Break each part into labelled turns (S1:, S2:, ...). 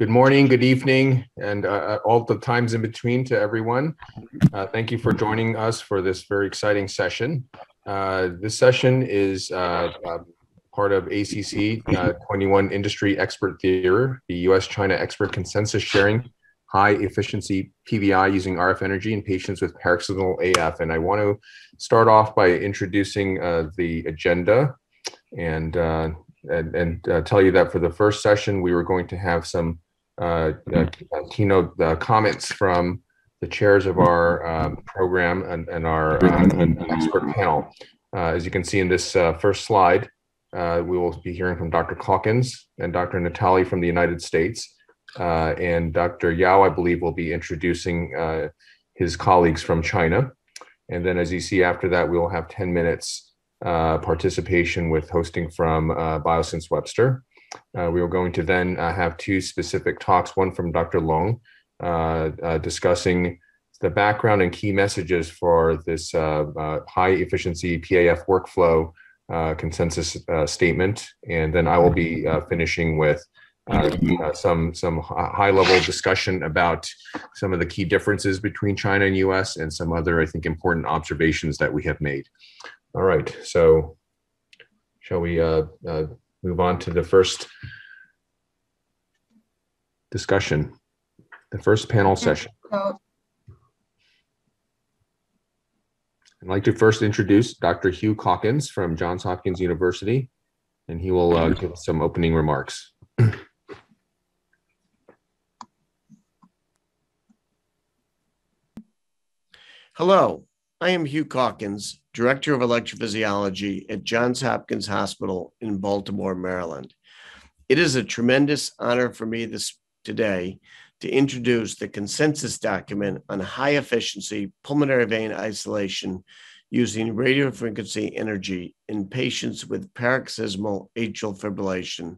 S1: Good morning, good evening, and uh, all the times in between to everyone. Uh, thank you for joining us for this very exciting session. Uh, this session is uh, uh, part of ACC uh, 21 Industry Expert Theater, the US-China Expert Consensus Sharing High Efficiency PVI using RF energy in patients with paroxysmal AF. And I want to start off by introducing the agenda and and, and uh, tell you that for the first session, we were going to have some uh, uh, keynote uh, comments from the chairs of our um, program and, and our expert panel. as you can see in this first slide, we will be hearing from Dr. Calkins and Dr. Natale from the United States. and Dr. Yao, I believe, will be introducing his colleagues from China. And then as you see after that, we will have 10 minutes uh, participation with hosting from uh, Biosense Webster. Uh, we are going to then uh, have two specific talks, one from Dr. Long, uh, uh, discussing the background and key messages for this high efficiency PAF workflow consensus statement. And then I will be finishing with uh, uh, some some high level discussion about some of the key differences between China and U.S. and some other I think important observations that we have made. All right, so shall we uh, move on to the first discussion, the first panel session. I'd like to first introduce Dr. Hugh Calkins from Johns Hopkins University, and he will uh, give some opening remarks.
S2: Hello, I am Hugh Calkins, Director of Electrophysiology at Johns Hopkins Hospital in Baltimore, Maryland. It is a tremendous honor for me this today to introduce the consensus document on high efficiency pulmonary vein isolation using radiofrequency energy in patients with paroxysmal atrial fibrillation,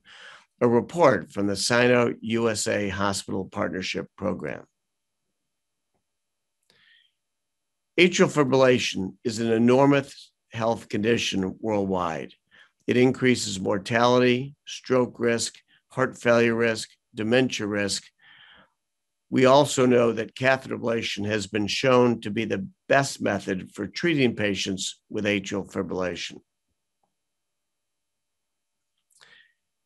S2: a report from the Sino USA Hospital Partnership Program. Atrial fibrillation is an enormous health condition worldwide. It increases mortality, stroke risk, heart failure risk, dementia risk. We also know that catheter ablation has been shown to be the best method for treating patients with atrial fibrillation.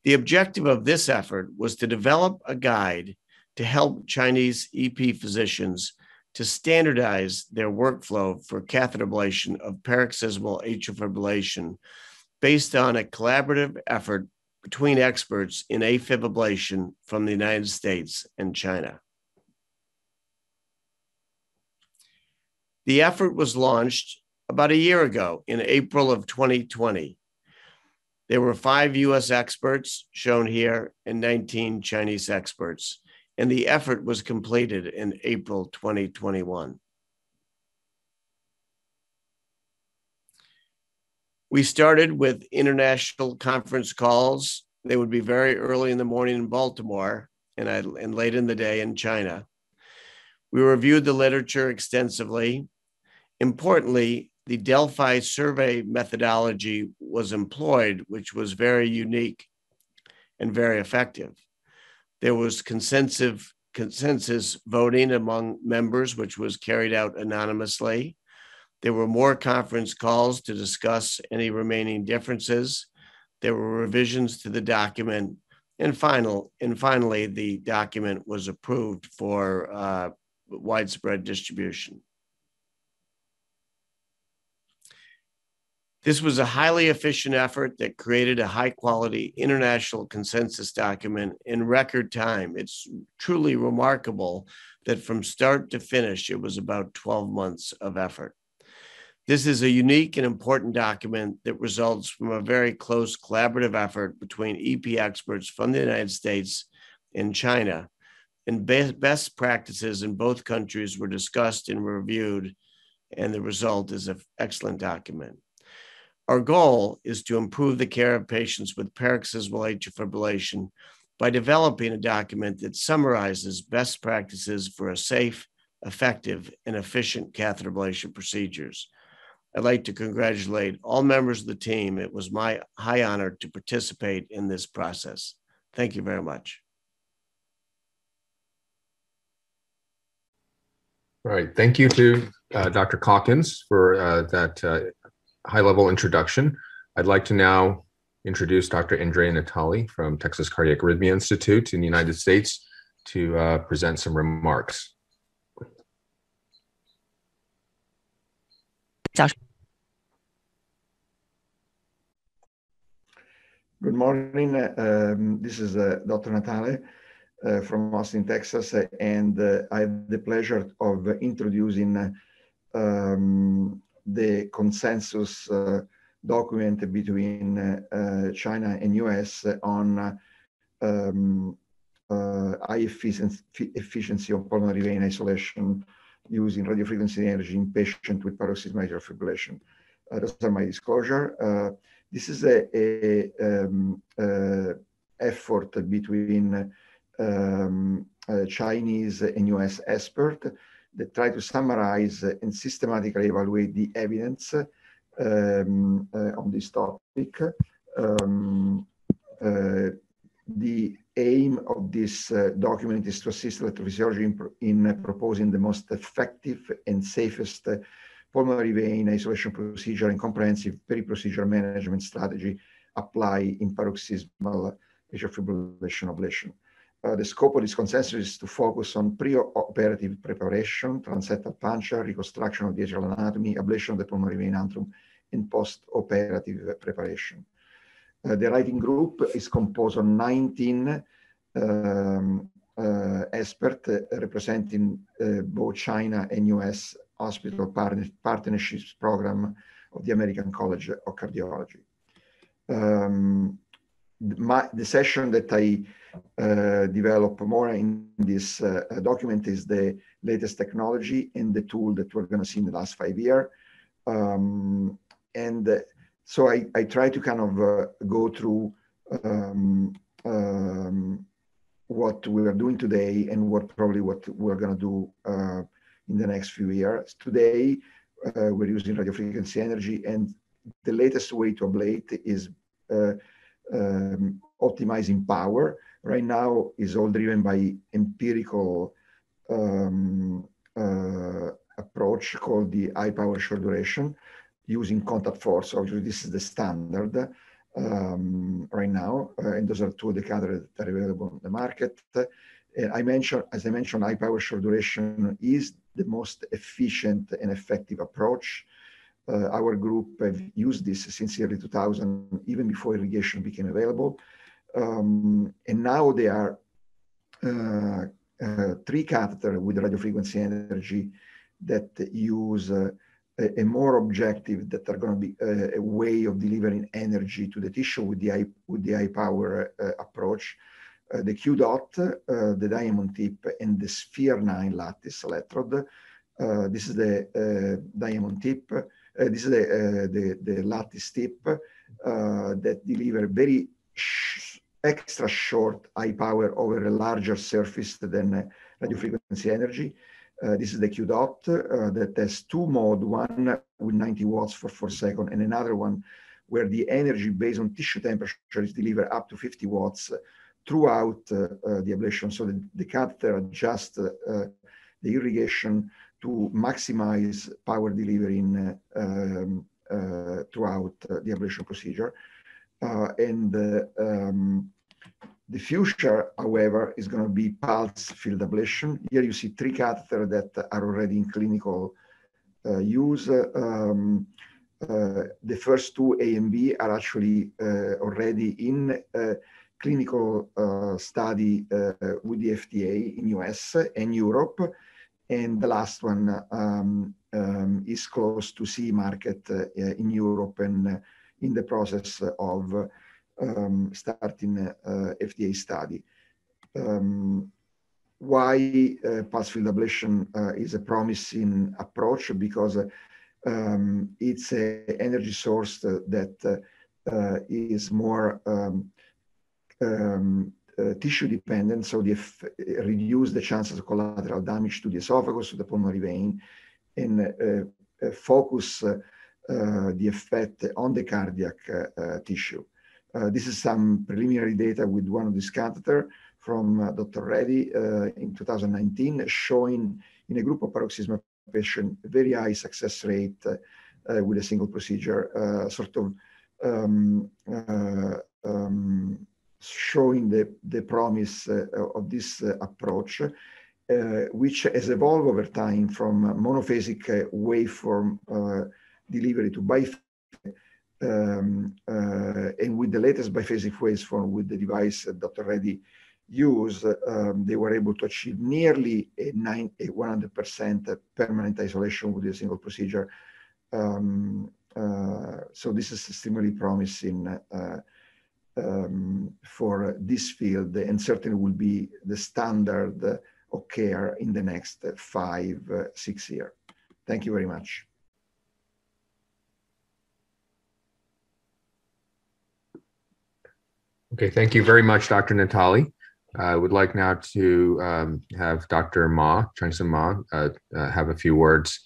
S2: The objective of this effort was to develop a guide to help Chinese EP physicians to standardize their workflow for catheter ablation of paroxysmal atrial fibrillation based on a collaborative effort between experts in AFib ablation from the United States and China. The effort was launched about a year ago in April of 2020. There were five US experts shown here and 19 Chinese experts and the effort was completed in April 2021. We started with international conference calls. They would be very early in the morning in Baltimore and, I, and late in the day in China. We reviewed the literature extensively. Importantly, the Delphi survey methodology was employed, which was very unique and very effective. There was consensus, consensus voting among members, which was carried out anonymously. There were more conference calls to discuss any remaining differences. There were revisions to the document. And, final, and finally, the document was approved for uh, widespread distribution. This was a highly efficient effort that created a high quality international consensus document in record time. It's truly remarkable that from start to finish, it was about 12 months of effort. This is a unique and important document that results from a very close collaborative effort between EP experts from the United States and China. And best practices in both countries were discussed and reviewed, and the result is an excellent document. Our goal is to improve the care of patients with paroxysmal atrial fibrillation by developing a document that summarizes best practices for a safe, effective, and efficient catheter ablation procedures. I'd like to congratulate all members of the team. It was my high honor to participate in this process. Thank you very much.
S1: All right. Thank you to uh, Dr. Calkins for uh, that uh, high-level introduction. I'd like to now introduce Dr. Andrea Natale from Texas Cardiac Arrhythmia Institute in the United States to uh, present some remarks.
S3: Good morning. Um, this is uh, Dr. Natale uh, from Austin, Texas, and uh, I have the pleasure of introducing um, the consensus uh, document between uh, China and US on um, high efficiency, efficiency of pulmonary vein isolation using radiofrequency energy in patients with paroxysmal atrial fibrillation. Uh, those are my disclosure. Uh, this is a, a um, uh, effort between um, Chinese and US experts that try to summarize and systematically evaluate the evidence um, on this topic. Um, the aim of this uh, document is to assist electrophysiology in, in proposing the most effective and safest uh, pulmonary vein isolation procedure and comprehensive peri-procedure management strategy apply in paroxysmal atrial fibrillation ablation. Uh, the scope of this consensus is to focus on pre-operative preparation, transseptal puncture, reconstruction of the atrial anatomy, ablation of the pulmonary vein antrum, and post-operative preparation. Uh, the writing group is composed of 19 um, uh, experts uh, representing uh, both China and US hospital partner partnerships program of the American College of Cardiology. Um, my, the session that I develop more in this uh, document is the latest technology and the tool that we're going to see in the last five years. Um, and uh, so I, I try to kind of uh, go through um, um, what we are doing today and what probably what we're going to do uh, in the next few years. Today, uh, we're using radio frequency energy, and the latest way to ablate is uh, um, optimizing power. Right now, is all driven by empirical um, uh, approach called the high power short duration using contact force. Obviously, this is the standard um, right now, uh, and those are two of the catheters that are available on the market. I mentioned, as I mentioned, high power short duration is the most efficient and effective approach. Uh, our group have used this since the early 2000, even before irrigation became available. Um, and now there are uh, uh, three catheters with radiofrequency energy that use uh, a, a, more objective, that are going to be a, uh, a, way of delivering energy to the tissue with the high, with the high power uh, approach. Uh, the QDOT, the DiamondTemp, and the sphere 9 lattice electrode. This is the DiamondTemp. this is the, the, the, lattice tip that deliver very extra short high power over a larger surface than radio frequency energy. Uh, this is the QDOT uh, that has two mode, one with 90 watts for four seconds and another one where the energy based on tissue temperature is delivered up to 50 watts throughout uh, uh, the ablation. So the, the catheter adjusts uh, the irrigation to maximize power delivery in, um, throughout the ablation procedure. and um, the future, however, is going to be pulse field ablation. Here you see three catheters that are already in clinical uh, use. Um, uh, the first two A and B are actually uh, already in clinical uh, study uh, with the FDA in US and Europe. And the last one um, um, is close to CE market uh, in Europe and in the process of um, starting FDA study. Um, why uh, pulse field ablation uh, is a promising approach because um, it's an energy source that is more uh, tissue dependent, so they reduce the chances of collateral damage to the esophagus, to the pulmonary vein, and uh, uh focus the effect on the cardiac tissue. This is some preliminary data with one of these catheter from uh, Dr. Reddy uh, in 2019, showing in a group of paroxysmal patients a very high success rate uh, with a single procedure, sort of um, um, showing the, the promise of this approach. Uh, which has evolved over time from monophasic uh, waveform uh, delivery to biphasic um, uh, and with the latest biphasic waveform with the device that Dr. Reddy used, um, they were able to achieve nearly a, nine, a 100% permanent isolation with a single procedure. Um, uh, so this is extremely promising uh, um, for this field and certainly will be the standard of care in the next five, six years. Thank you very much.
S1: Okay, thank you very much, Dr. Natale. I would like now to um, have Dr. Ma, Changsheng Ma, uh, uh, have a few words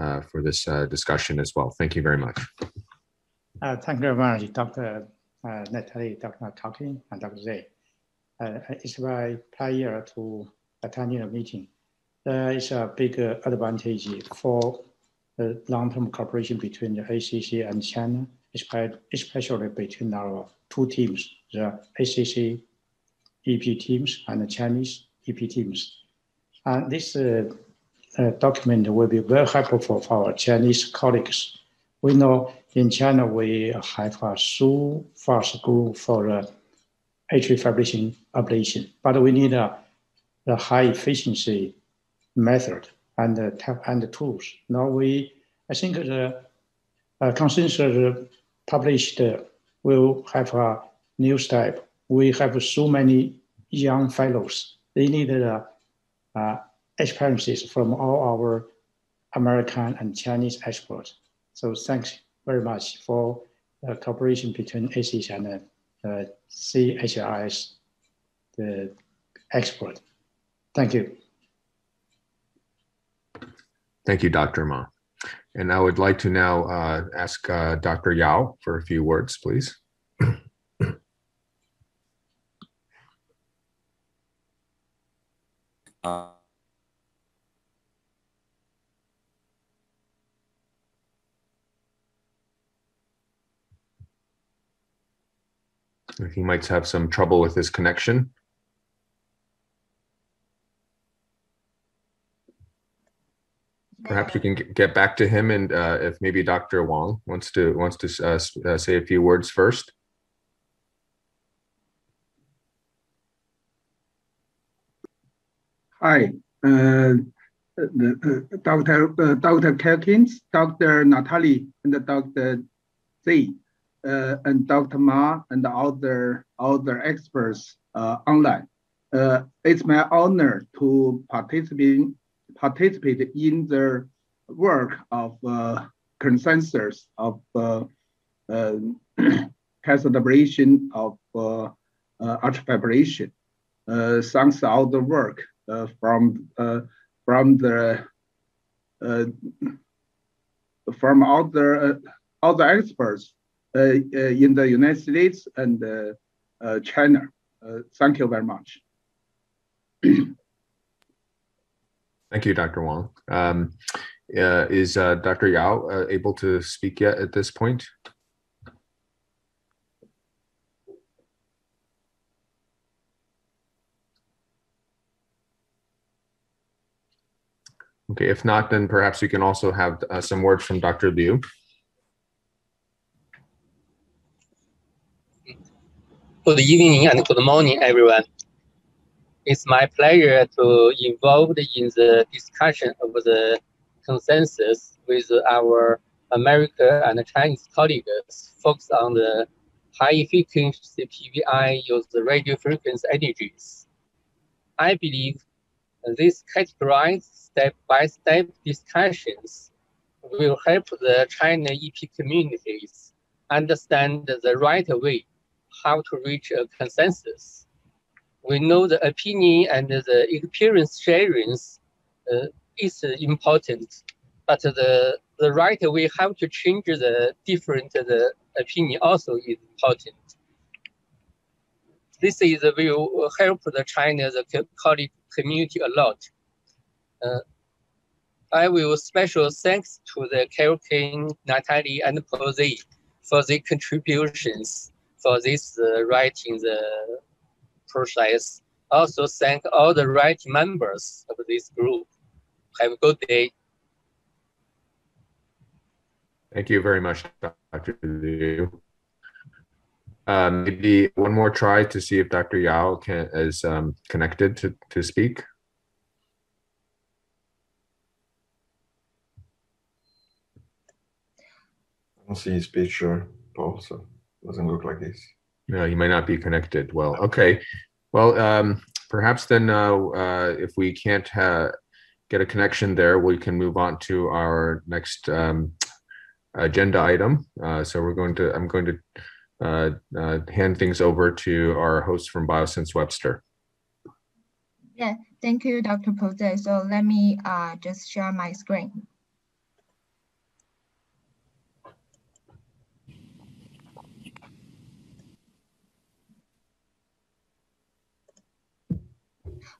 S1: uh, for this uh, discussion as well. Thank you very much.
S4: Uh, thank you very much, Dr. Uh, Natale, Dr. Calkins, and Dr. Zei. it's my pleasure to attend the meeting. Is a big advantage for the long-term cooperation between the ACC and China, especially between our two teams, the ACC EP teams and the Chinese EP teams. And this uh, uh, document will be very helpful for our Chinese colleagues. We know in China we have a so fast group for the atrial fibrillation ablation, but we need a high efficiency method and the and tools. Now we, I think the uh, consensus published uh, will have a new step. We have so many young fellows. They need the uh, experiences from all our American and Chinese experts. So thanks very much for the cooperation between ACC and uh, CHRS, the expert. Thank you.
S1: Thank you, Dr. Ma. And I would like to now uh, ask uh, Dr. Yao for a few words, please. Uh, he might have some trouble with his connection. perhaps you can get back to him and uh, if maybe Dr. Wang wants to wants to uh, uh, say a few words first.
S5: Hi, uh, the, Dr. Uh, Dr. Calkins, Dr. Natale, and Dr. Z, uh, and Dr. Ma, and other other experts online. it's my honor to participate participate in the work of uh, consensus of uh, uh, of uh, uh, arch. Uh, thanks all the work uh, from uh, from the uh, from all the experts in the United States and China. thank you very much.
S1: Thank you, Dr. Wang. Um, uh, is uh, Dr. Yao uh, able to speak yet at this point? Okay, if not, then perhaps we can also have uh, some words from Dr. Liu.
S6: Good evening and good morning, everyone. It's my pleasure to involved in the discussion of the consensus with our American and Chinese colleagues focused on the high efficiency PVI used radio frequency energies. I believe these categorized step-by-step discussions will help the China EP communities understand the right way how to reach a consensus we know the opinion and the experience sharing uh, is important, but the the right way how to change the different the opinion also is important. this is will help the China's colleague community a lot. Uh, I will special thanks to the Carol King, Natale, and Posey for their contributions for this uh, writing the process. Also thank all the right members of this group. Have a good day.
S1: Thank you very much, Dr. Liu. Uh, maybe one more try to see if Dr. Yao can is um, connected to, to speak.
S7: I don't see his picture, Paul, so doesn't look like this.
S1: No, he might not be connected. Well, okay. Well, um, perhaps then uh, uh, if we can't uh, get a connection there, we can move on to our next um, agenda item. Uh, so we're going to, I'm going to uh, uh, hand things over to our host from Biosense Webster.
S8: Yeah, thank you, Dr. Pose. So let me uh, just share my screen.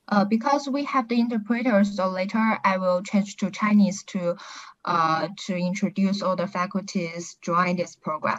S8: Uh, because we have the interpreter, so later I will change to Chinese to uh, to introduce all the faculties join this program.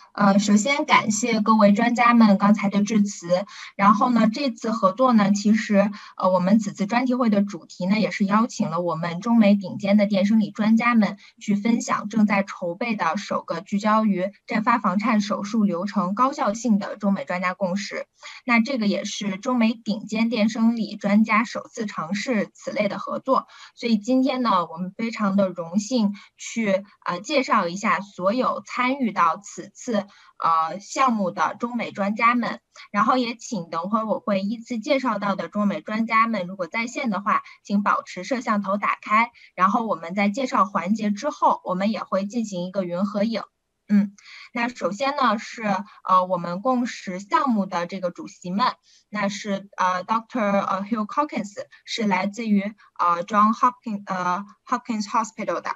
S8: 呃，首先感谢各位专家们刚才的致辞。然后呢，这次合作呢，其实呃，我们此次专题会的主题呢，也是邀请了我们中美顶尖的电生理专家们去分享正在筹备的首个聚焦于阵发房颤手术流程高效性的中美专家共识。那这个也是中美顶尖电生理专家首次尝试此类的合作。所以今天呢，我们非常的荣幸去呃介绍一下所有参与到此次。呃，项目的中美专家们，然后也请等会儿我会依次介绍到的中美专家们，如果在线的话，请保持摄像头打开。然后我们在介绍环节之后，我们也会进行一个云合影。嗯，那首先呢是呃我们共识项目的这个主席们，那是呃 Doctor 呃 Hugh Hawkins 是来自于呃 John Hopkins 呃 Hopkins Hospital 的。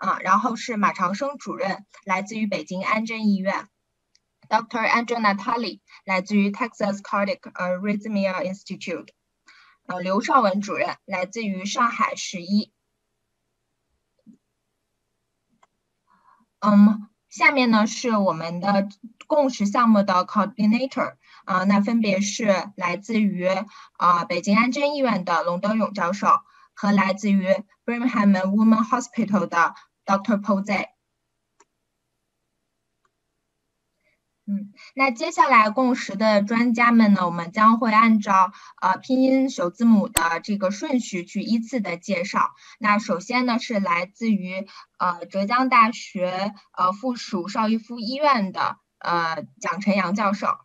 S8: 啊，然后是马长生主任，来自于北京安贞医院；Dr. Andrew Natali，来自于 Texas Cardiac Arrhythmia Institute；呃，刘少文主任，来自于上海十一。嗯，下面呢是我们的共识项目的 Coordinator，啊，那分别是来自于啊北京安贞医院的龙德勇教授和来自于 Birmingham Women Hospital 的。Doctor Posey。嗯，那接下来共识的专家们呢，我们将会按照呃拼音首字母的这个顺序去依次的介绍。那首先呢是来自于呃浙江大学呃附属邵逸夫医院的呃蒋晨阳教授。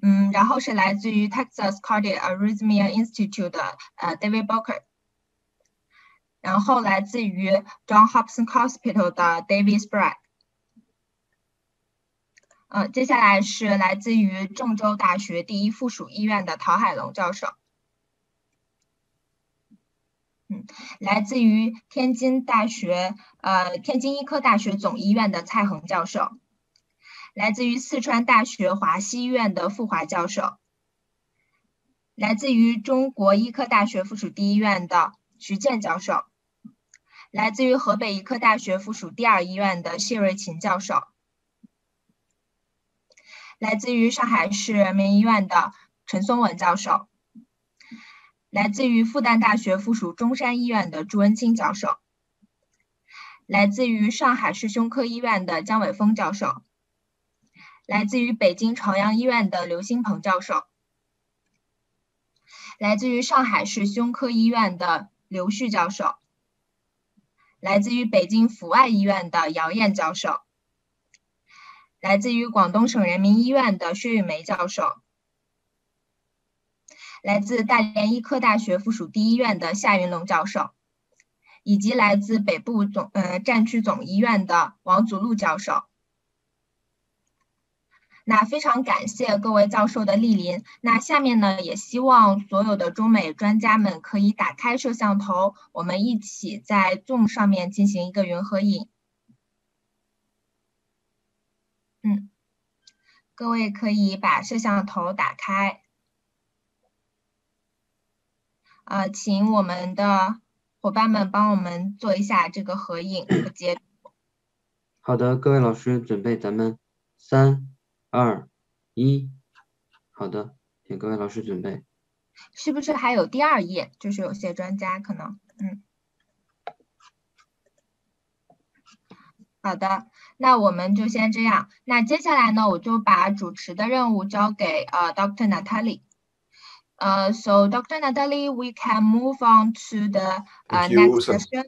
S8: 嗯，然后是来自于 Texas Cardiac Arrhythmia Institute 的呃 David Boker。然后来自于 John Hopkins Hospital 的 David s p r a g 呃，接下来是来自于郑州大学第一附属医院的陶海龙教授，嗯，来自于天津大学呃天津医科大学总医院的蔡恒教授，来自于四川大学华西医院的傅华教授，来自于中国医科大学附属第一医院的徐健教授。来自于河北医科大学附属第二医院的谢瑞琴教授，来自于上海市人民医院的陈松文教授，来自于复旦大学附属中山医院的朱文清教授，来自于上海市胸科医院的姜伟峰教授，来自于北京朝阳医院的刘新鹏教授，来自于上海市胸科医院的刘旭教授。来自于北京阜外医院的姚燕教授，来自于广东省人民医院的薛玉梅教授，来自大连医科大学附属第一医院的夏云龙教授，以及来自北部总呃战区总医院的王祖路教授。那非常感谢各位教授的莅临。那下面呢，也希望所有的中美专家们可以打开摄像头，我们一起在 Zoom 上面进行一个云合影。嗯，各位可以把摄像头打开。啊，请我们的伙伴们帮我们做一下这个合影和截图。
S9: 好的，各位老师准备，咱们三、二、一。好的，请各位老师准备。
S8: 是不是还有第二页？就是有些专家可能，嗯。好的，那我们就先这样。那接下来呢，我就把主持的任务交给呃 Dr. Natalie。Uh, so, Dr. Natalie, we can move on to the uh, next session.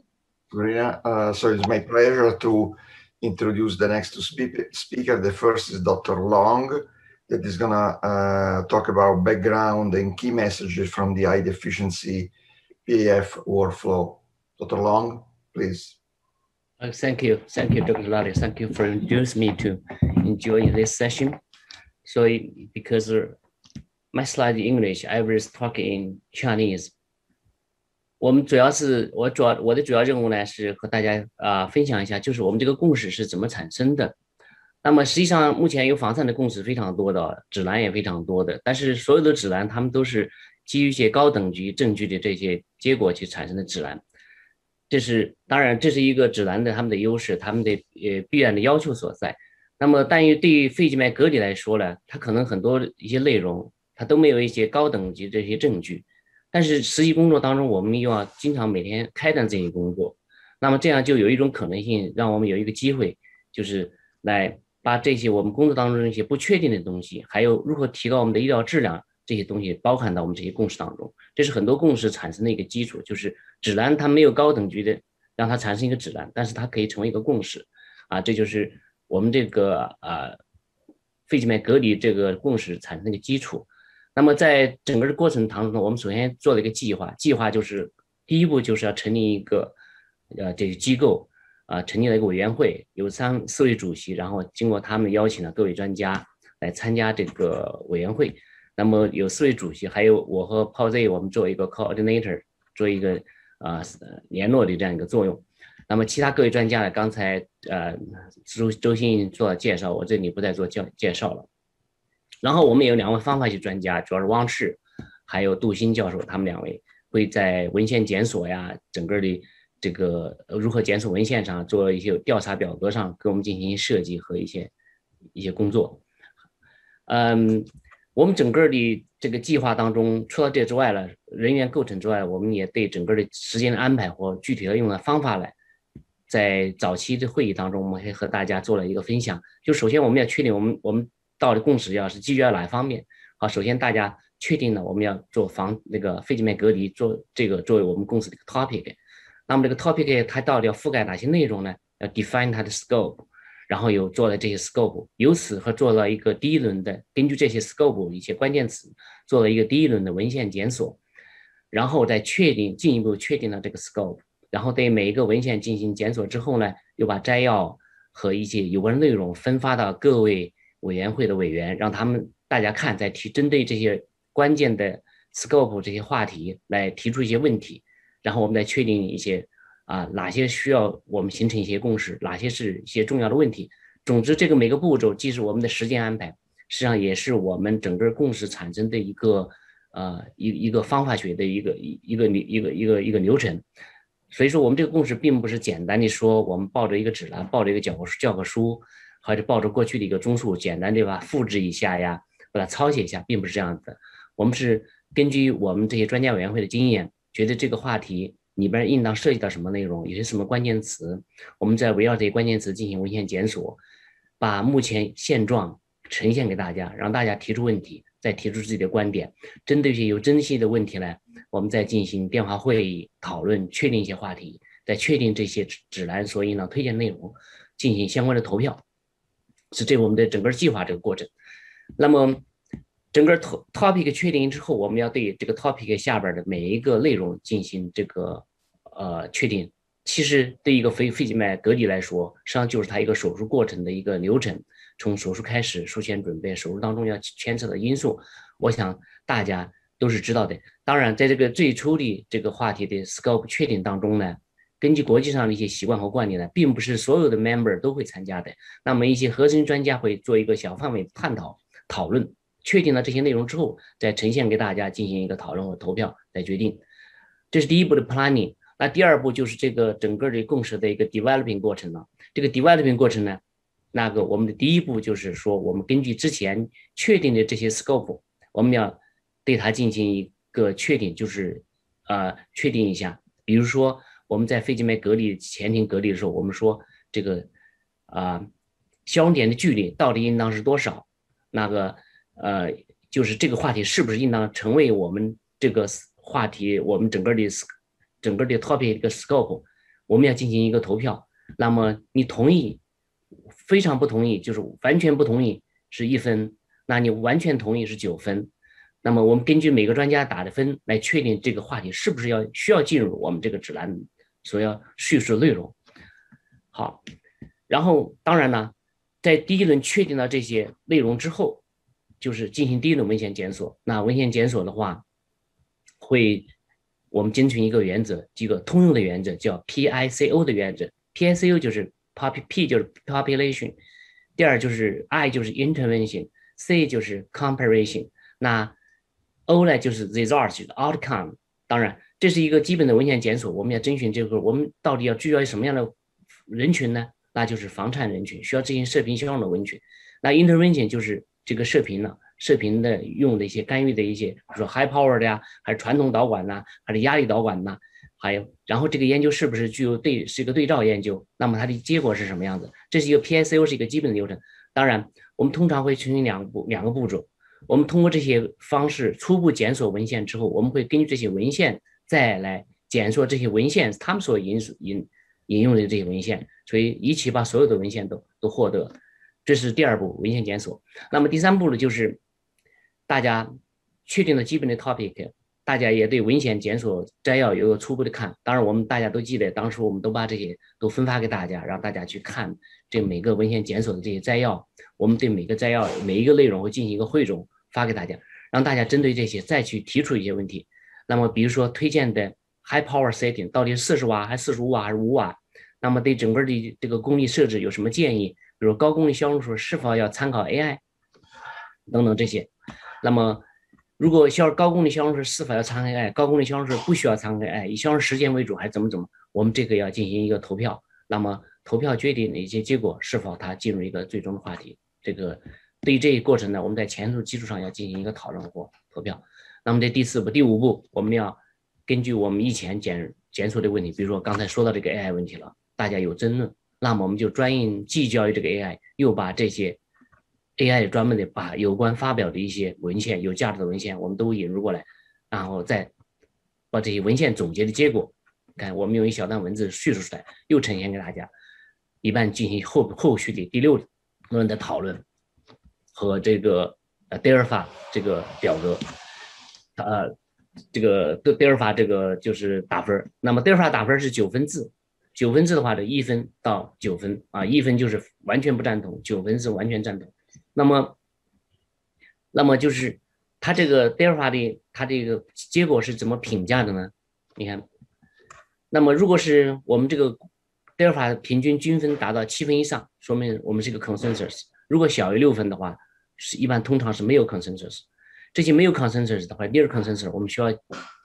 S3: Maria, uh, so it's my pleasure to introduce the next speaker. The first is Dr. Long, that is going to uh, talk about background and key messages from the high deficiency PAF workflow. Dr. Long, please.
S10: Uh, thank you. Thank you, Dr. Lally. Thank you for introducing me to enjoy this session. So because my slide in English, I will talk in Chinese. 我们主要是我主要我的主要任务呢是和大家啊分享一下，就是我们这个共识是怎么产生的。那么实际上目前有防范的共识非常多的，指南也非常多的，但是所有的指南他们都是基于一些高等级证据的这些结果去产生的指南。这是当然这是一个指南的他们的优势，他们的呃必然的要求所在。那么但于对于肺静脉隔离来说呢，它可能很多一些内容。它都没有一些高等级这些证据，但是实际工作当中，我们又要经常每天开展这些工作，那么这样就有一种可能性，让我们有一个机会，就是来把这些我们工作当中一些不确定的东西，还有如何提高我们的医疗质量这些东西，包含到我们这些共识当中。这是很多共识产生的一个基础，就是指南它没有高等级的让它产生一个指南，但是它可以成为一个共识，啊，这就是我们这个呃肺静脉隔离这个共识产生的一个基础。那么在整个的过程当中呢，我们首先做了一个计划，计划就是第一步就是要成立一个呃这个机构啊，成立了一个委员会，有三四位主席，然后经过他们邀请了各位专家来参加这个委员会。那么有四位主席，还有我和 Paul Z，我们做一个 coordinator，做一个啊联络的这样一个作用。那么其他各位专家呢，刚才呃周周新做了介绍，我这里不再做介介绍了。然后我们也有两位方法学专家，主要是汪赤，还有杜新教授，他们两位会在文献检索呀，整个的这个如何检索文献上做一些调查表格上，给我们进行设计和一些一些工作。嗯，我们整个的这个计划当中，除了这之外呢，人员构成之外，我们也对整个的时间的安排或具体的用的方法呢，在早期的会议当中，我们还和大家做了一个分享。就首先我们要确定我们我们。到的共识要是基于哪一方面？好，首先大家确定了我们要做防那个肺静脉隔离，做这个作为我们公司的一个 topic。那么这个 topic 它到底要覆盖哪些内容呢？要 define 它的 scope，然后有做了这些 scope，由此和做了一个第一轮的，根据这些 scope 一些关键词，做了一个第一轮的文献检索，然后再确定进一步确定了这个 scope，然后对每一个文献进行检索之后呢，又把摘要和一些有关内容分发到各位。委员会的委员，让他们大家看，再提针对这些关键的 scope 这些话题来提出一些问题，然后我们再确定一些啊哪些需要我们形成一些共识，哪些是一些重要的问题。总之，这个每个步骤既是我们的时间安排，实际上也是我们整个共识产生的一个呃一一个方法学的一个一一个一个一个一个流程。所以说，我们这个共识并不是简单的说我们抱着一个指南，抱着一个教科教科书。或者抱着过去的一个综述，简单的吧复制一下呀，把它抄写一下，并不是这样子的。我们是根据我们这些专家委员会的经验，觉得这个话题里边应当涉及到什么内容，有些什么关键词，我们在围绕这些关键词进行文献检索，把目前现状呈现给大家，让大家提出问题，再提出自己的观点。针对一些有争议的问题呢，我们再进行电话会议讨论，确定一些话题，再确定这些指南所应当推荐内容，进行相关的投票。是这我们的整个计划这个过程，那么整个 topic 确定之后，我们要对这个 topic 下边的每一个内容进行这个呃确定，其实对一个肺肺静脉隔离来说，实际上就是它一个手术过程的一个流程，从手术开始、术前准备、手术当中要牵扯的因素，我想大家都是知道的。当然，在这个最初的这个话题的 scope 确定当中呢，根据国际上的一些习惯和惯例呢，并不是所有的 member 都会参加的。那么一些核心专家会做一个小范围探讨讨论，确定了这些内容之后，再呈现给大家进行一个讨论和投票来决定。这是第一步的 planning。那第二步就是这个整个的共识的一个 developing 过程了。这个 developing 过程呢，那个我们的第一步就是说，我们根据之前确定的这些 scope，我们要对它进行一个确定，就是呃确定一下。比如说我们在肺静脉隔离前庭隔离的时候，我们说这个啊消融点的距离到底应当是多少？那个呃就是这个话题是不是应当成为我们这个话题我们整个的。整个的 topic 一个 scope，我们要进行一个投票。那么你同意，非常不同意，就是完全不同意是一分。那你完全同意是九分。那么我们根据每个专家打的分来确定这个话题是不是要需要进入我们这个指南所要叙述内容。好，然后当然呢，在第一轮确定了这些内容之后，就是进行第一轮文献检索。那文献检索的话，会。我们遵循一个原则，一个通用的原则，叫 PICO 的原则。PICO 就是 pop P 就是 population，第二就是 I 就是 intervention，C 就是 comparison，那 O 呢就是 result 就是 outcome。当然，这是一个基本的文献检索，我们要遵循这个。我们到底要聚焦什么样的人群呢？那就是房产人群，需要进行射频消融的人群。那 intervention 就是这个射频了。射频的用的一些干预的一些，比如说 high power 的呀，还是传统导管呐，还是压力导管呐，还有，然后这个研究是不是具有对是一个对照研究？那么它的结果是什么样子？这是一个 PICO 是一个基本的流程。当然，我们通常会进行两步两个步骤。我们通过这些方式初步检索文献之后，我们会根据这些文献再来检索这些文献他们所引引引用的这些文献，所以一起把所有的文献都都获得。这是第二步文献检索。那么第三步呢，就是。大家确定了基本的 topic，大家也对文献检索摘要有个初步的看。当然，我们大家都记得，当时我们都把这些都分发给大家，让大家去看这每个文献检索的这些摘要。我们对每个摘要每一个内容会进行一个汇总，发给大家，让大家针对这些再去提出一些问题。那么，比如说推荐的 high power setting 到底是四十瓦还是四十五瓦还是五瓦？那么对整个的这个功率设置有什么建议？比如高功率消融术是否要参考 AI 等等这些。那么，如果消高功率消融时是否要参考 AI？高功率消融时不需要参考 AI，以消融时间为主还是怎么怎么？我们这个要进行一个投票。那么投票决定哪些结果，是否它进入一个最终的话题。这个对于这一过程呢，我们在前述基础上要进行一个讨论或投票。那么这第四步、第五步，我们要根据我们以前检检索的问题，比如说刚才说到这个 AI 问题了，大家有争论，那么我们就专应聚焦于这个 AI，又把这些。AI 专门的把有关发表的一些文献、有价值的文献，我们都引入过来，然后再把这些文献总结的结果，看我们用一小段文字叙述出来，又呈现给大家，一般进行后后续的第六轮的讨论和这个呃德尔法这个表格，呃，这个德德尔法这个就是打分那么德尔法打分是九分制，九分制的话的一分到九分啊，一分就是完全不赞同，九分是完全赞同。那么，那么就是他这个德尔法的他这个结果是怎么评价的呢？你看，那么如果是我们这个德尔法平均均分达到七分以上，说明我们是个 consensus。如果小于六分的话，是一般通常是没有 consensus。这些没有 consensus 的话，第二 consensus 我们需要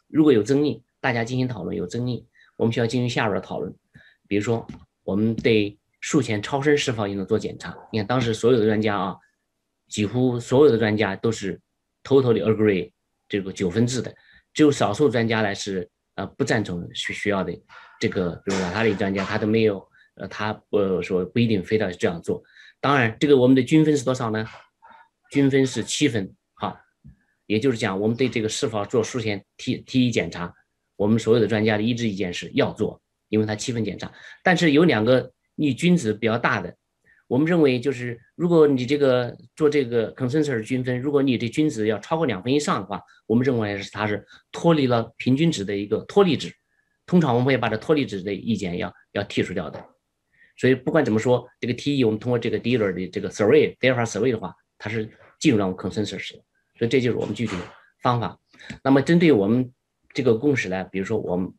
S10: 如果有争议，大家进行讨论有争议，我们需要进行下边的讨论。比如说，我们对术前超声是否应当做检查？你看当时所有的专家啊。几乎所有的专家都是 totally agree 这个九分制的，只有少数专家呢是呃不赞成需需要的。这个比如说他的专家他都没有，呃他不说不一定非得这样做。当然，这个我们的均分是多少呢？均分是七分，也就是讲我们对这个是否做术前 T T 一检查，我们所有的专家的一致意见是要做，因为它七分检查。但是有两个逆均值比较大的。我们认为，就是如果你这个做这个 consensus 均分，如果你的均值要超过两分以上的话，我们认为是它是脱离了平均值的一个脱离值，通常我们会把这脱离值的意见要要剔除掉的。所以不管怎么说，这个 TE 我们通过这个 dealer 的这个 survey delta survey 的话，它是进入到 consensus 的。所以这就是我们具体的方法。那么针对我们这个共识呢，比如说我们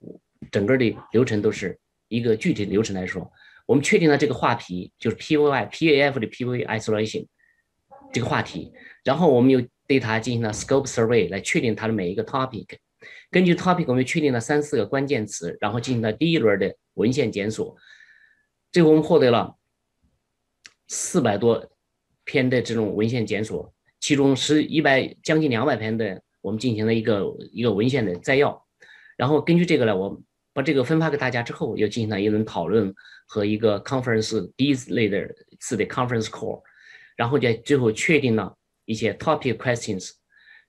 S10: 整个的流程都是一个具体的流程来说，我们确定了这个话题就是 PVI PAF 的 PV isolation 这个话题，然后我们又对它进行了 scope survey 来确定它的每一个 topic。根据 topic，我们确定了三四个关键词，然后进行了第一轮的文献检索。最后我们获得了四百多篇的这种文献检索，其中是一百将近两百篇的，我们进行了一个一个文献的摘要。然后根据这个呢，我把这个分发给大家之后，又进行了一轮讨论和一个 conference 第一类的次的 conference call，然后在最后确定了一些 topic questions。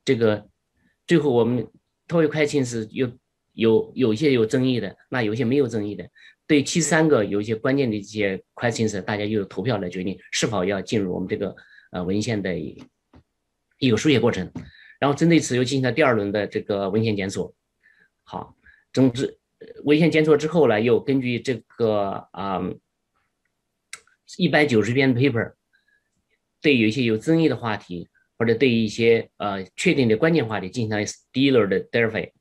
S10: 这个最后我们 topic questions 有有有一些有争议的，那有些没有争议的。对七三个有一些关键的一些 questions，大家就投票来决定是否要进入我们这个呃文献的一个书写过程。然后针对此又进行了第二轮的这个文献检索。好，总之文献检索之后呢，又根据这个啊一百九十篇 paper，对有一些有争议的话题或者对一些呃确定的关键话题进行了第一轮的 d e r f y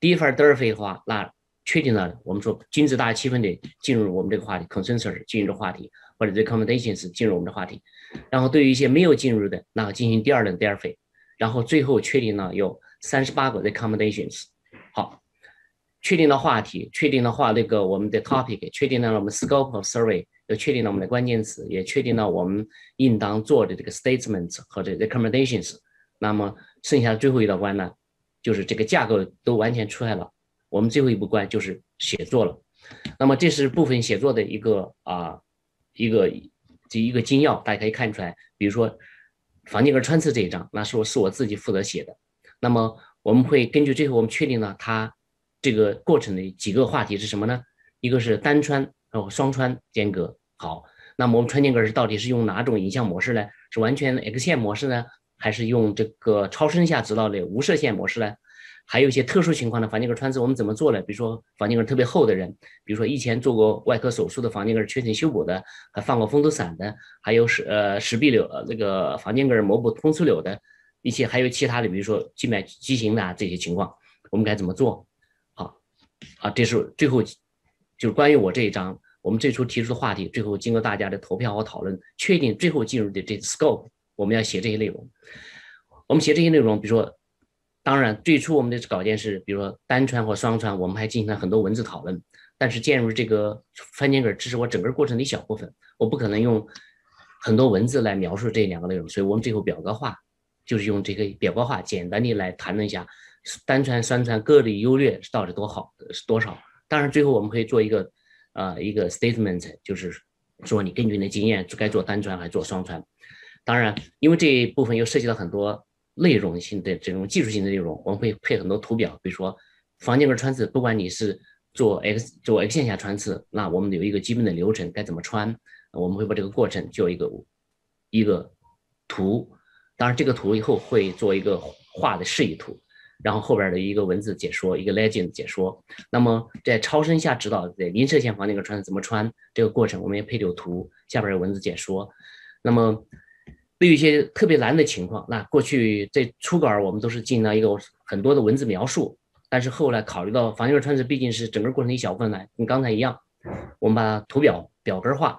S10: 第一份 d e r f y 的话，那。确定了，我们说金字塔七分的进入我们这个话题，consensus 进入这话题，或者 recommendations 进入我们的话题。然后对于一些没有进入的，那进行第二轮第二费。然后最后确定了有三十八个 recommendations。好，确定了话题，确定了话那个我们的 topic，确定了我们 scope of survey，又确定了我们的关键词，也确定了我们应当做的这个 statements 和这 recommendations。那么剩下的最后一道关呢，就是这个架构都完全出来了。我们最后一步关就是写作了，那么这是部分写作的一个啊一个这一个精要，大家可以看出来。比如说房间格穿刺这一章，那是我是我自己负责写的。那么我们会根据最后我们确定了它这个过程的几个话题是什么呢？一个是单穿然后双穿间隔。好，那么我们穿间隔是到底是用哪种影像模式呢？是完全 X 线模式呢，还是用这个超声下指导的无射线模式呢？还有一些特殊情况的房间隔穿刺，我们怎么做呢？比如说房间隔特别厚的人，比如说以前做过外科手术的房间隔缺损修补的，还放过风头伞的，还有石呃石壁瘤那个房间隔膜部通出瘤的一些，还有其他的，比如说静脉畸形的啊这些情况，我们该怎么做？好，啊，这是最后就是关于我这一章，我们最初提出的话题，最后经过大家的投票和讨论，确定最后进入的这 scope，我们要写这些内容。我们写这些内容，比如说。当然，最初我们的稿件是，比如说单穿或双穿，我们还进行了很多文字讨论。但是进入这个翻间格只是我整个过程的一小部分，我不可能用很多文字来描述这两个内容，所以我们最后表格化，就是用这个表格化简单的来谈论一下单穿、双穿各的优劣是到底多好是多少。当然，最后我们可以做一个呃一个 statement，就是说你根据你的经验该做单穿还是做双穿。当然，因为这一部分又涉及到很多。内容性的这种技术性的内容，我们会配很多图表，比如说房间格穿刺，不管你是做 X 做 X 线下穿刺，那我们有一个基本的流程，该怎么穿，我们会把这个过程做一个一个图，当然这个图以后会做一个画的示意图，然后后边的一个文字解说，一个 legend 解说。那么在超声下指导的临射线房间格穿刺怎么穿这个过程，我们也配有图，下边有文字解说。那么对于一些特别难的情况，那过去在初稿我们都是进行了一个很多的文字描述，但是后来考虑到房间穿刺毕竟是整个过程的一小部分呢，跟刚才一样，我们把图表表格化，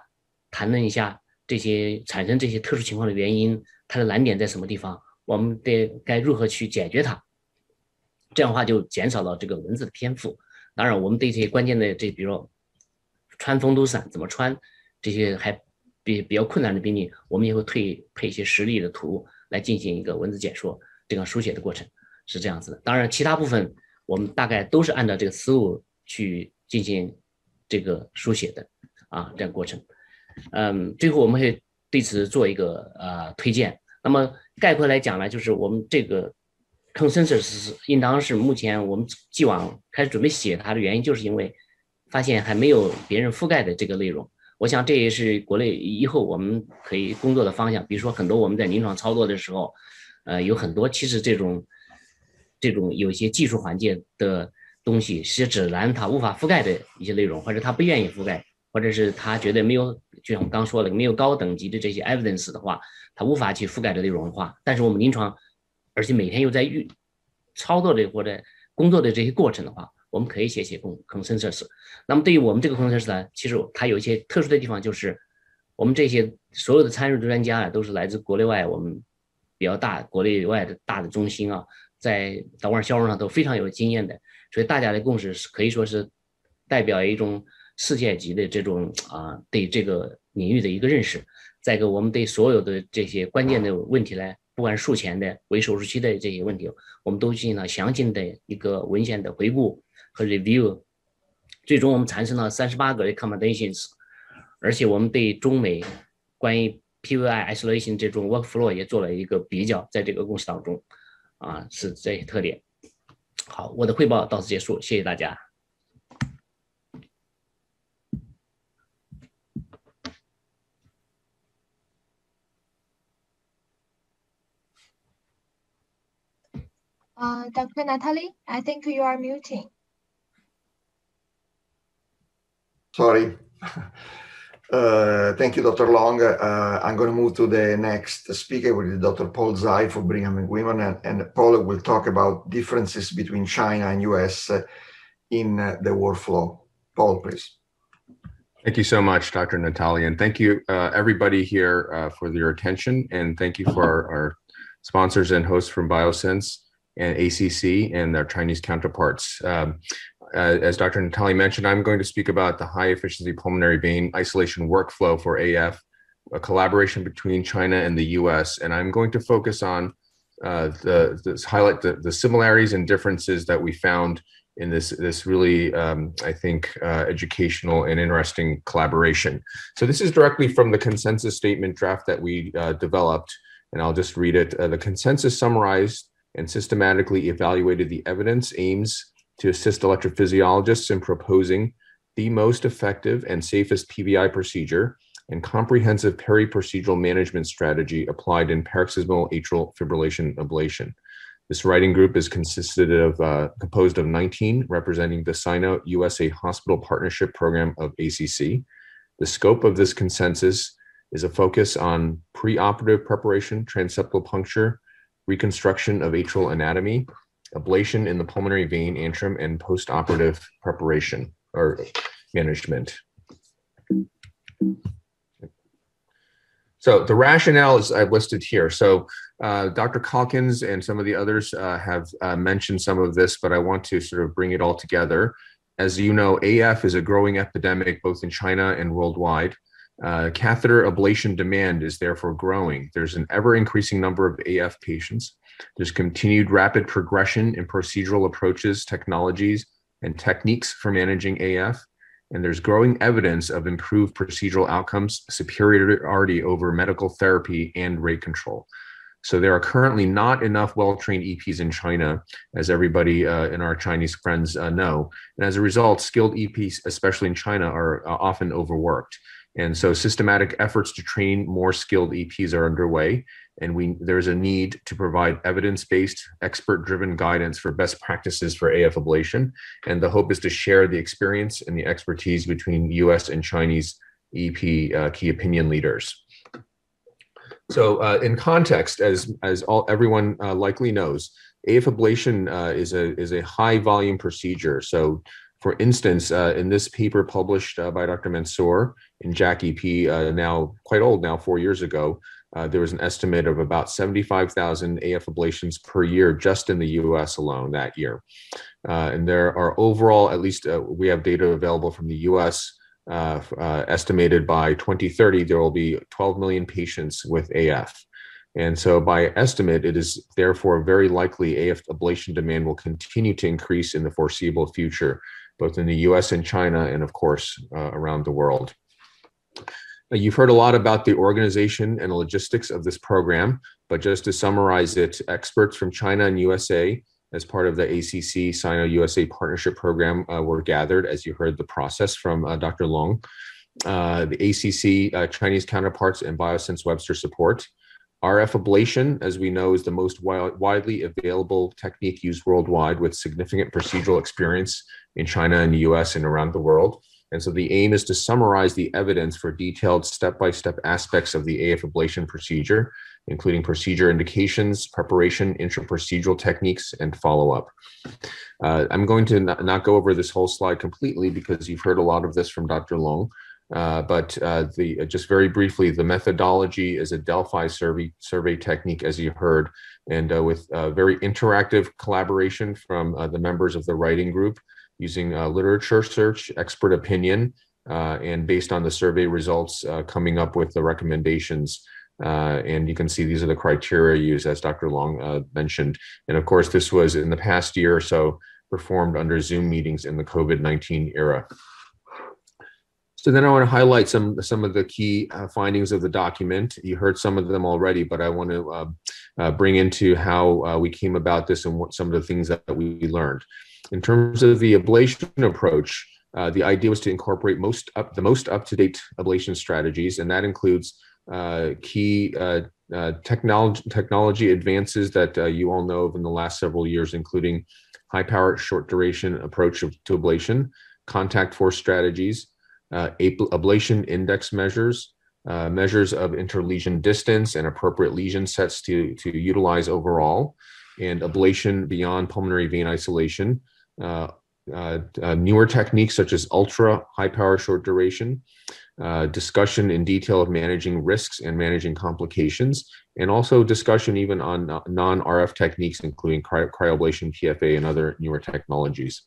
S10: 谈论一下这些产生这些特殊情况的原因，它的难点在什么地方，我们得该如何去解决它，这样的话就减少了这个文字的篇幅。当然，我们对这些关键的这，比如说穿风都伞怎么穿，这些还。比比较困难的病例，我们也会配配一些实例的图来进行一个文字解说，这个书写的过程是这样子的。当然，其他部分我们大概都是按照这个思路去进行这个书写的啊，这样过程。嗯，最后我们会对此做一个呃推荐。那么概括来讲呢，就是我们这个 consensus 应当是目前我们既往开始准备写它的原因，就是因为发现还没有别人覆盖的这个内容。我想这也是国内以后我们可以工作的方向。比如说，很多我们在临床操作的时候，呃，有很多其实这种这种有些技术环节的东西，一些指南它无法覆盖的一些内容，或者他不愿意覆盖，或者是他觉得没有，就像我刚说的，没有高等级的这些 evidence 的话，他无法去覆盖的内容的话，但是我们临床，而且每天又在预操作的或者工作的这些过程的话，我们可以写写共 consensus。那么对于我们这个 consensus 呢，其实它有一些特殊的地方，就是我们这些所有的参与的专家啊，都是来自国内外我们比较大国内外的大的中心啊，在导管销售上都非常有经验的。所以大家的共识是可以说是代表一种世界级的这种啊对这个领域的一个认识。再一个，我们对所有的这些关键的问题呢，不管术前的、为手术期的这些问题，我们都进行了详尽的一个文献的回顾和 review。最终我们产生了三十八个 recommendations，而且我们对中美关于 PVI isolation 这种 workflow 也做了一个比较，在这个公司当中啊是这些特点。好，我的汇报到此结束，谢谢大家。
S8: Uh, Dr. Natalie, I think you are muting.
S3: Sorry. Uh, thank you, Dr. Long. Uh, I'm going to move to the next speaker, which is Dr. Paul Zei for Brigham and Women, and, and Paul will talk about differences between China and US uh, in uh, the workflow. Paul, please.
S1: Thank you so much, Dr. Natale, and thank you uh, everybody here for your attention, and thank you for our, our sponsors and hosts from Biosense and ACC and their Chinese counterparts. Um, as Dr. Natale mentioned, I'm going to speak about the high efficiency pulmonary vein isolation workflow for AF, a collaboration between China and the US. And I'm going to focus on uh, the, the highlight the, the similarities and differences that we found in this this really um, I think uh, educational and interesting collaboration. So this is directly from the consensus statement draft that we uh, developed, and I'll just read it. Uh, the consensus summarized and systematically evaluated the evidence, aims, to assist electrophysiologists in proposing the most effective and safest PVI procedure and comprehensive peri-procedural management strategy applied in paroxysmal atrial fibrillation ablation. This writing group is consisted of uh, composed of 19 representing the Sino USA Hospital Partnership Program of ACC. The scope of this consensus is a focus on preoperative preparation, transeptal puncture, reconstruction of atrial anatomy, ablation in the pulmonary vein antrum and postoperative preparation or management. So the rationale is I've listed here. So uh, Dr. Calkins and some of the others uh, have uh, mentioned some of this, but I want to sort of bring it all together. As you know, AF is a growing epidemic both in China and worldwide. Uh, catheter ablation demand is therefore growing. There's an ever increasing number of AF patients. There's continued rapid progression in procedural approaches, technologies, and techniques for managing AF. And there's growing evidence of improved procedural outcomes, superiority over medical therapy, and rate control. So there are currently not enough well-trained EPs in China, as everybody uh, in our Chinese friends uh, know. And as a result, skilled EPs, especially in China, are uh, often overworked. And so systematic efforts to train more skilled EPs are underway and we there's a need to provide evidence-based expert-driven guidance for best practices for AF ablation and the hope is to share the experience and the expertise between US and Chinese EP uh, key opinion leaders. So uh, in context, as, as all everyone uh, likely knows, AF ablation uh, is, a, is a high volume procedure. So for instance, uh, in this paper published uh, by Dr. Mansour in JACC EP, now quite old now, four years ago, uh, there was an estimate of about 75,000 AF ablations per year just in the US alone that year. Uh, and there are overall, at least uh, we have data available from the US, uh, uh, estimated by 2030, there will be 12 million patients with AF. And so, by estimate, it is therefore very likely AF ablation demand will continue to increase in the foreseeable future, both in the US and China, and of course, around the world. You've heard a lot about the organization and logistics of this program, but just to summarize it, experts from China and USA as part of the ACC Sino-USA Partnership Program uh, were gathered, as you heard the process from uh, Dr. Long. Uh, the ACC uh, Chinese counterparts and Biosense Webster support, RF ablation, as we know, is the most wi- widely available technique used worldwide with significant procedural experience in China and the US and around the world. And so the aim is to summarize the evidence for detailed step-by-step aspects of the AF ablation procedure, including procedure indications, preparation, intraprocedural techniques, and follow-up. Uh, I'm going to not, go over this whole slide completely because you've heard a lot of this from Dr. Long. Uh, but uh, the just very briefly, the methodology is a Delphi survey survey technique, as you heard, and uh, with very interactive collaboration from uh, the members of the writing group using uh, literature search, expert opinion, uh, and based on the survey results, uh, coming up with the recommendations. Uh, and you can see these are the criteria used, as Dr. Long uh, mentioned. And of course, this was in the past year or so performed under Zoom meetings in the COVID-19 era. So then I want to highlight some some of the key uh, findings of the document. You heard some of them already, but I want to bring into how we came about this and what some of the things that we learned. In terms of the ablation approach, uh, the idea was to incorporate most up the most up-to-date ablation strategies, and that includes uh, key uh, uh technology technology advances that uh, you all know of in the last several years, including high-power, short-duration approach of, to ablation, contact force strategies, uh, ablation index measures, measures of interlesion distance, and appropriate lesion sets to to utilize overall, and ablation beyond pulmonary vein isolation. Uh, uh, uh, newer techniques such as ultra high power short duration, uh, discussion in detail of managing risks and managing complications, and also discussion even on non RF techniques, including cry cryoablation, PFA, and other newer technologies.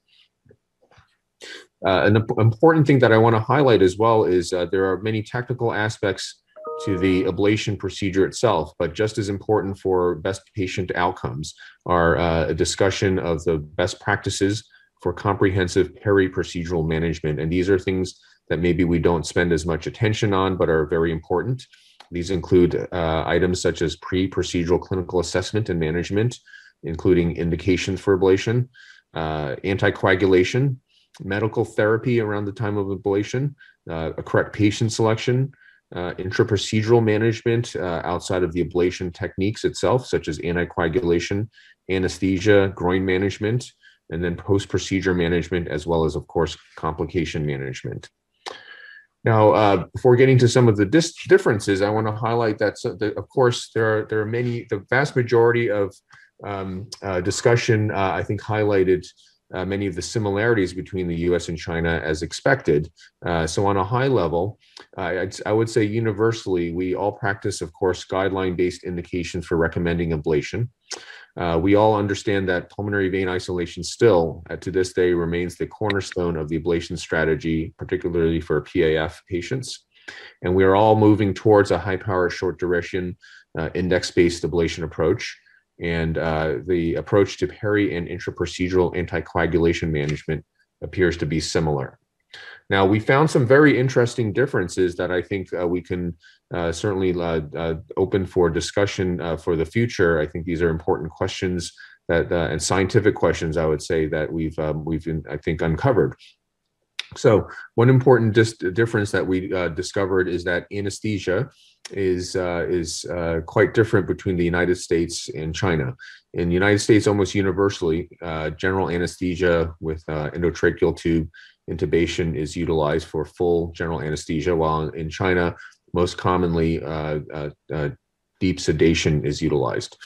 S1: Uh, an important thing that I want to highlight as well is uh, there are many technical aspects to the ablation procedure itself, but just as important for best patient outcomes are uh, a discussion of the best practices for comprehensive peri-procedural management. And these are things that maybe we don't spend as much attention on, but are very important. These include uh, items such as pre-procedural clinical assessment and management, including indications for ablation, uh, anticoagulation, medical therapy around the time of ablation, uh, a correct patient selection, uh, intraprocedural management uh, outside of the ablation techniques itself, such as anticoagulation, anesthesia, groin management, and then post-procedure management, as well as, of course, complication management. Now, uh, before getting to some of the differences, I want to highlight that, so that, of course, there are there are many. The vast majority of um, uh, discussion, uh, I think, highlighted uh, many of the similarities between the US and China as expected. Uh, so, on a high level, uh, I would say universally, we all practice, of course, guideline based indications for recommending ablation. Uh, we all understand that pulmonary vein isolation still, uh, to this day, remains the cornerstone of the ablation strategy, particularly for PAF patients. And we are all moving towards a high power, short duration, uh, index based ablation approach and uh, the approach to peri and intraprocedural anticoagulation management appears to be similar. Now, we found some very interesting differences that I think uh, we can uh, certainly uh, uh, open for discussion uh, for the future. I think these are important questions that and scientific questions, I would say, that we've um, we've I think uncovered. So one important difference that we discovered is that anesthesia is uh, is uh, quite different between the United States and China. In the United States, almost universally, uh, general anesthesia with uh, endotracheal tube intubation is utilized for full general anesthesia, while in China, most commonly, uh, uh, deep sedation is utilized.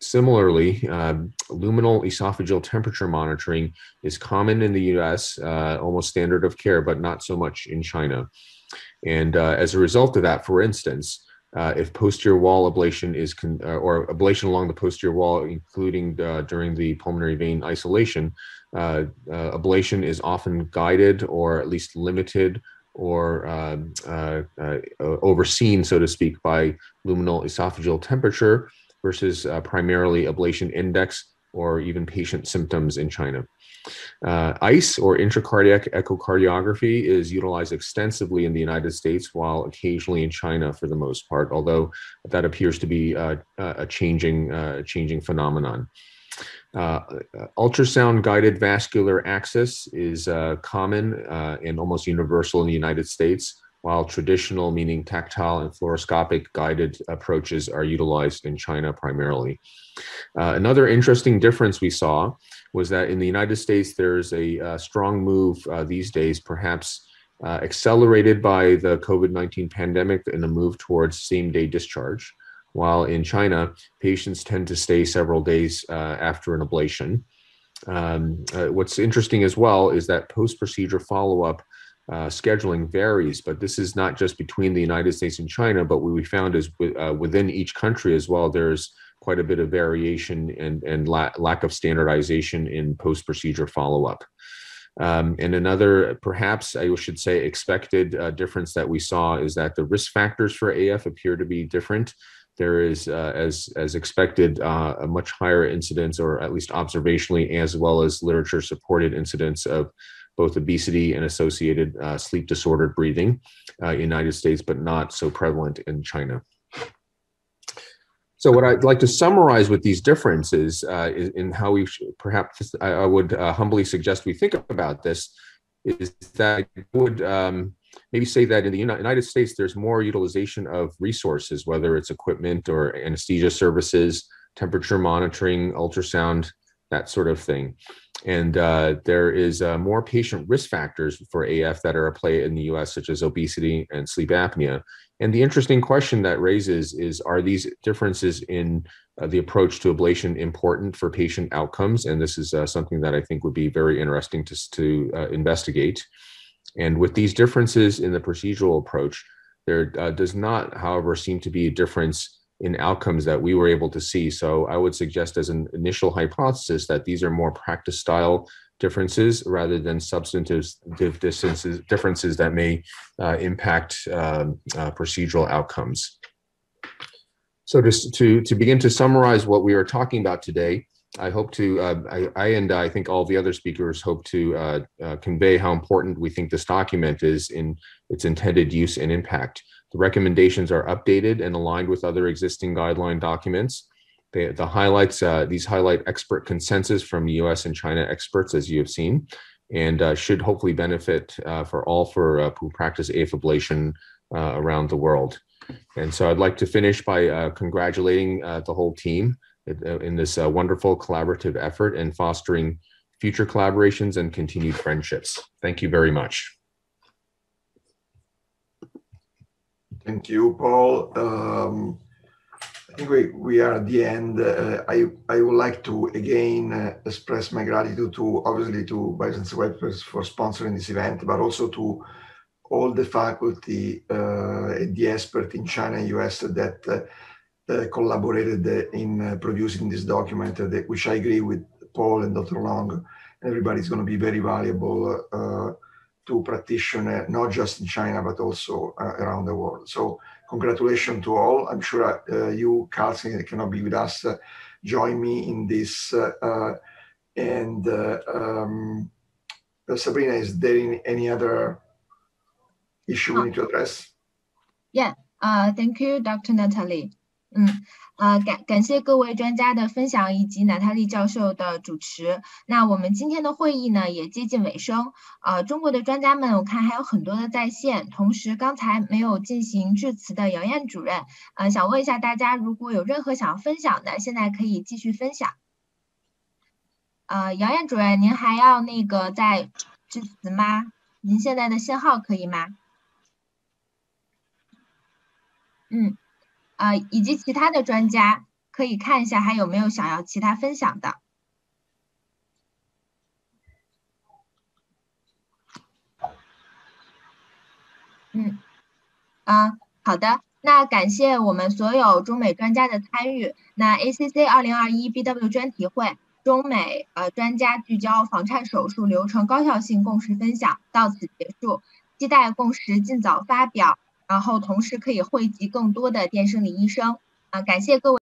S1: Similarly, um, luminal esophageal temperature monitoring is common in the US, almost standard of care, but not so much in China. And uh, as a result of that, for instance, uh, if posterior wall ablation is con- uh, or ablation along the posterior wall, including uh, during the pulmonary vein isolation, uh, uh, ablation is often guided or at least limited or um, overseen, so to speak, by luminal esophageal temperature versus primarily ablation index or even patient symptoms in China. Uh, ICE or intracardiac echocardiography is utilized extensively in the United States, while occasionally in China for the most part, although that appears to be uh, a changing, uh, changing phenomenon. Uh, ultrasound guided vascular access is uh, common uh, and almost universal in the United States, while traditional, meaning tactile and fluoroscopic guided approaches are utilized in China primarily. Uh, another interesting difference we saw was that in the United States, there's a, a strong move uh, these days, perhaps uh, accelerated by the COVID-19 pandemic in a move towards same-day discharge, while in China, patients tend to stay several days uh, after an ablation. Um, uh, what's interesting as well is that post-procedure follow-up uh, scheduling varies, but this is not just between the United States and China, but what we found is uh, within each country as well, there's quite a bit of variation and, and la lack of standardization in post-procedure follow-up. Um, and another, perhaps I should say, expected uh, difference that we saw is that the risk factors for AF appear to be different. There is, uh, as, as expected, uh, a much higher incidence, or at least observationally, as well as literature supported incidence of both obesity and associated uh, sleep disordered breathing uh, United States, but not so prevalent in China. So what I'd like to summarize with these differences uh, in how we perhaps I, would uh, humbly suggest we think about this is that I would um, maybe say that in the United States there's more utilization of resources, whether it's equipment or anesthesia services, temperature monitoring, ultrasound, that sort of thing. And uh, there is uh, more patient risk factors for AF that are at play in the US, such as obesity and sleep apnea. And the interesting question that raises is, are these differences in uh, the approach to ablation important for patient outcomes? And this is uh, something that I think would be very interesting to, to uh, investigate. And with these differences in the procedural approach, there uh, does not, however, seem to be a difference in outcomes that we were able to see. So I would suggest as an initial hypothesis that these are more practice style differences rather than substantive differences, differences that may uh, impact um, uh, procedural outcomes. So just to, to begin to summarize what we are talking about today, I hope to, uh, I, I, and I think all the other speakers hope to uh, uh, convey how important we think this document is in its intended use and impact. The recommendations are updated and aligned with other existing guideline documents. They, the highlights, uh, these highlight expert consensus from US and China experts, as you have seen, and uh, should hopefully benefit uh, for all for uh, who practice AF ablation uh, around the world. And so I'd like to finish by congratulating the whole team in this wonderful collaborative effort and fostering future collaborations and continued friendships. Thank you very much.
S3: Thank you, Paul. Um, I think we, we are at the end. Uh, I, I would like to again uh, express my gratitude to obviously to Biosense Webster for sponsoring this event, but also to all the faculty, uh, the expert in China and US that uh, uh, collaborated in uh, producing this document, which I agree with Paul and Dr. Long. Everybody's going to be very valuable to practitioner, not just in China, but also uh, around the world. So congratulations to all. I'm sure uh, Hugh Calkins, cannot be with us, uh, join me in this. Uh, uh, and uh, um, Sabrina, is there any other issue we need to address?
S8: Yeah, thank you, Dr. Natale. 嗯，呃，感感谢各位专家的分享以及娜塔莉教授的主持。那我们今天的会议呢也接近尾声。呃，中国的专家们，我看还有很多的在线。同时，刚才没有进行致辞的姚燕主任，呃，想问一下大家，如果有任何想要分享的，现在可以继续分享。呃，姚燕主任，您还要那个再致辞吗？您现在的信号可以吗？嗯。啊，以及其他的专家可以看一下，还有没有想要其他分享的？嗯，啊，好的，那感谢我们所有中美专家的参与。那 ACC 二零二一 BW 专题会，中美呃专家聚焦房颤手术流程高效性共识分享到此结束，期待共识尽早发表。然后同时可以汇集更多的电生理医生，啊，感谢各位。